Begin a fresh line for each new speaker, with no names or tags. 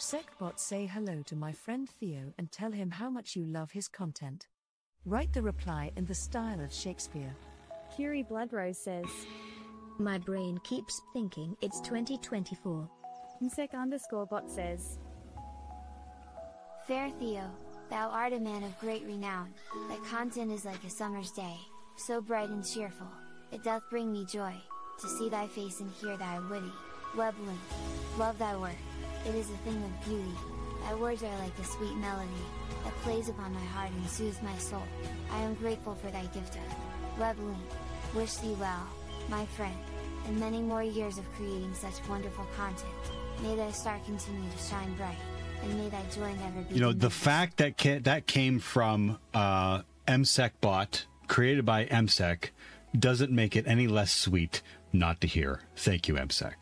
SecBot say hello to my friend Theo and tell him how much you love his content. Write the reply in the style of Shakespeare.
Curie Bloodrose says,
My brain keeps thinking it's 2024.
MSEC underscore bot says,
Fair Theo, thou art a man of great renown, thy content is like a summer's day, so bright and cheerful, it doth bring me joy, to see thy face and hear thy witty, web link. Love thy work, it is a thing of beauty, thy words are like a sweet melody, that plays upon my heart and soothes my soul, I am grateful for thy gift of web link. Wish thee well, my friend, and many more years of creating such wonderful content, may thy star continue to shine bright and may thy joy never be
You know, the fact that ca- that came from uh, MSEC bot created by MSEC doesn't make it any less sweet not to hear. Thank you, MSEC.